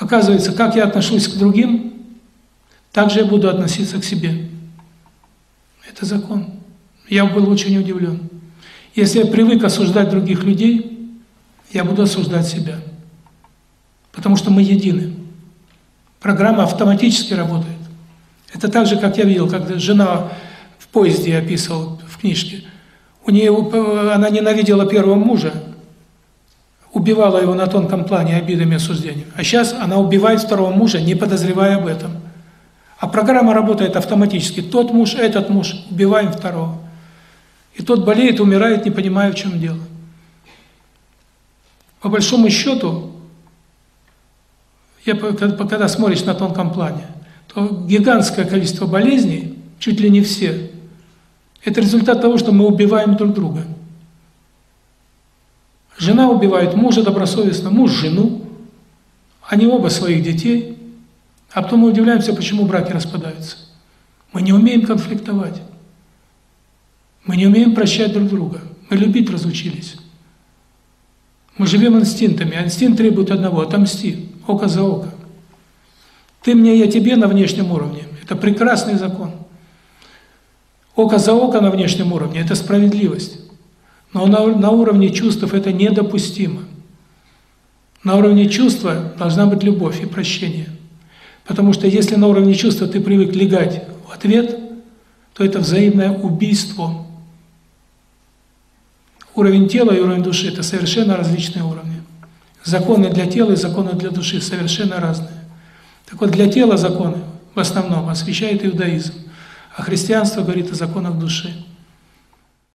Оказывается, как я отношусь к другим, так же я буду относиться к себе. Это закон. Я был очень удивлен. Если я привык осуждать других людей, я буду осуждать себя. Потому что мы едины. Программа автоматически работает. Это так же, как я видел, когда жена в поезде описывал в книжке. У нее она ненавидела первого мужа, убивала его на тонком плане обидами и осуждением. А сейчас она убивает второго мужа, не подозревая об этом. А программа работает автоматически. Тот муж, этот муж, убиваем второго. И тот болеет, умирает, не понимая, в чем дело. По большому счету, я, когда смотришь на тонком плане, то гигантское количество болезней, чуть ли не все, это результат того, что мы убиваем друг друга. Жена убивает мужа добросовестно, муж жену, они оба своих детей, а потом мы удивляемся, почему браки распадаются. Мы не умеем конфликтовать. Мы не умеем прощать друг друга. Мы любить разучились. Мы живем инстинктами, а инстинкт требует одного – отомсти, око за око. Ты мне, я тебе на внешнем уровне. Это прекрасный закон. Око за око на внешнем уровне – это справедливость. Но на, на уровне чувств это недопустимо. На уровне чувства должна быть любовь и прощение. Потому что если на уровне чувства ты привык легать в ответ, то это взаимное убийство. Уровень тела и уровень души – это совершенно различные уровни. Законы для тела и законы для души совершенно разные. Так вот, для тела законы в основном освещает иудаизм, а христианство говорит о законах души.